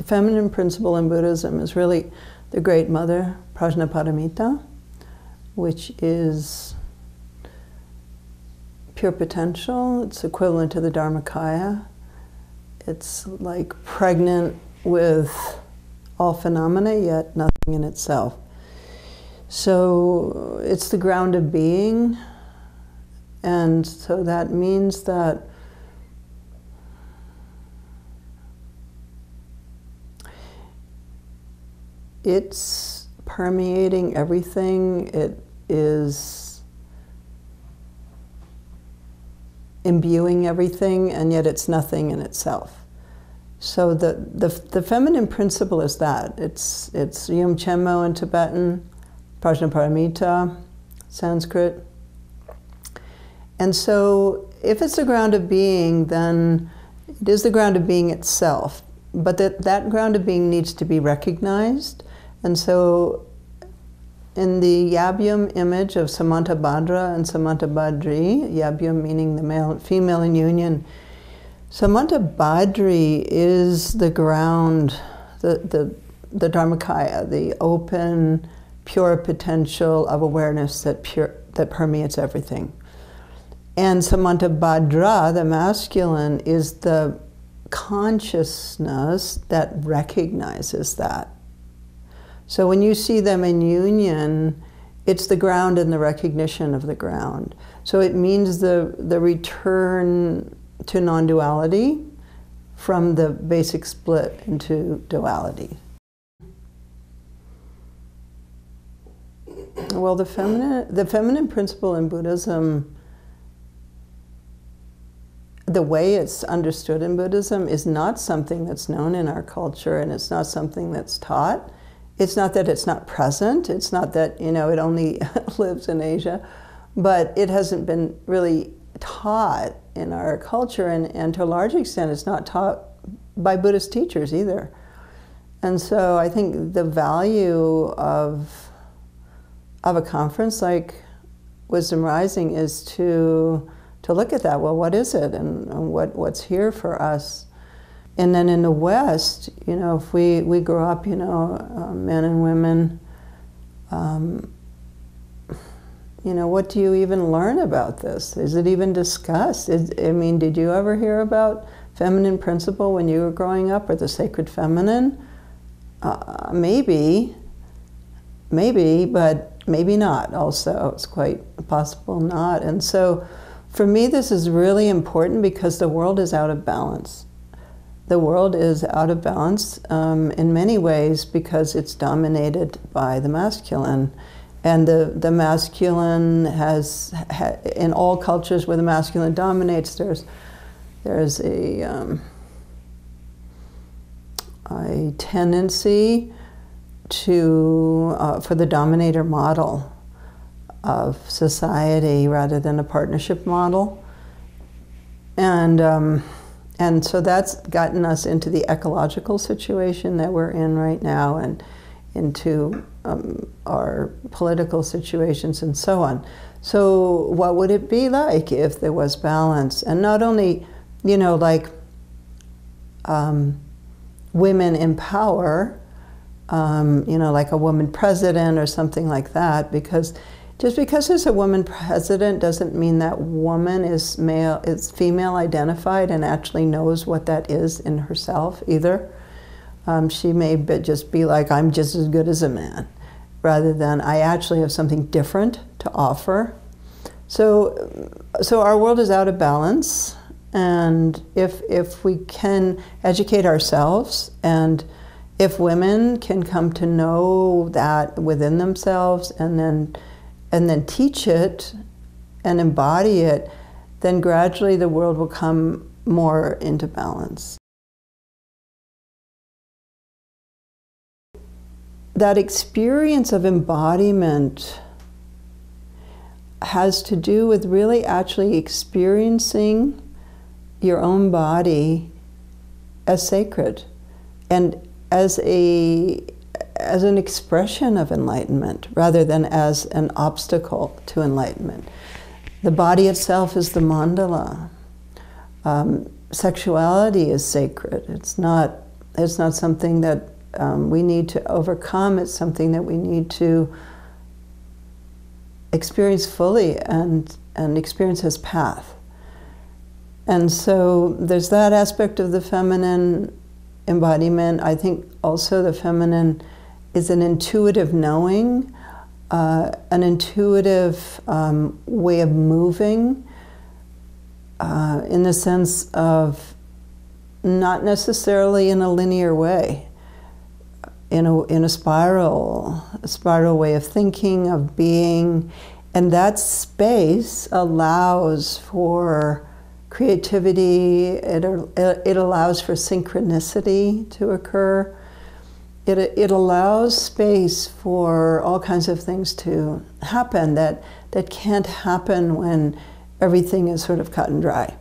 the feminine principle in Buddhism is really the Great Mother, Prajnaparamita, which is pure potential. It's equivalent to the Dharmakaya. It's like pregnant with all phenomena, yet nothing in itself. So it's the ground of being, and so that means that it's permeating everything. It is imbuing everything, and yet it's nothing in itself. So the, the, the feminine principle is that. It's, it's Yum Chenmo in Tibetan, Prajnaparamita, Sanskrit. And so if it's the ground of being, then it is the ground of being itself. But that, that ground of being needs to be recognized. And so in the Yab-Yum image of Samantabhadra and Samantabhadri, Yab-Yum meaning the male female in union, Samantabhadri is the ground, the, the, the Dharmakaya, the open, pure potential of awareness that, pure, that permeates everything. And Samantabhadra, the masculine, is the consciousness that recognizes that. So when you see them in union, it's the ground and the recognition of the ground. So it means the, the return to non duality from the basic split into duality. Well, the feminine, the feminine principle in Buddhism, the way it's understood in Buddhism, is not something that's known in our culture and it's not something that's taught. It's not that it's not present, it's not that, you know, it only lives in Asia, but it hasn't been really taught in our culture, and, and to a large extent, it's not taught by Buddhist teachers either. And so I think the value of, of a conference like Wisdom Rising is to, to look at that. Well, what is it, and, and what, what's here for us? And then in the West, you know, if we, we grow up, you know, uh, men and women, um, you know, what do you even learn about this? Is it even discussed? Is, I mean, did you ever hear about feminine principle when you were growing up or the sacred feminine? Uh, maybe, maybe, but maybe not also. It's quite possible not. And so for me, this is really important because the world is out of balance. The world is out of balance um, in many ways because it's dominated by the masculine and the, the masculine has, ha, in all cultures where the masculine dominates, there's, there's a, um, a tendency to, uh, for the dominator model of society rather than a partnership model. And, um, and so that's gotten us into the ecological situation that we're in right now and into um, our political situations and so on. So, what would it be like if there was balance? And not only, you know, like um, women in power, um, you know, like a woman president or something like that, because just because there's a woman president doesn't mean that woman is male, is female identified and actually knows what that is in herself either. Um, she may be, just be like, I'm just as good as a man, rather than I actually have something different to offer. So, so our world is out of balance, and if, if we can educate ourselves and if women can come to know that within themselves and then and then teach it and embody it, then gradually the world will come more into balance. that experience of embodiment has to do with really actually experiencing your own body as sacred and as a as an expression of enlightenment rather than as an obstacle to enlightenment. The body itself is the mandala. Um, sexuality is sacred. It's not It's not something that um, we need to overcome. It's something that we need to experience fully and, and experience as path. And so there's that aspect of the feminine embodiment. I think also the feminine is an intuitive knowing, uh, an intuitive um, way of moving uh, in the sense of not necessarily in a linear way, in a, in a spiral, a spiral way of thinking, of being. And that space allows for creativity, it, it allows for synchronicity to occur. It, it allows space for all kinds of things to happen that, that can't happen when everything is sort of cut and dry.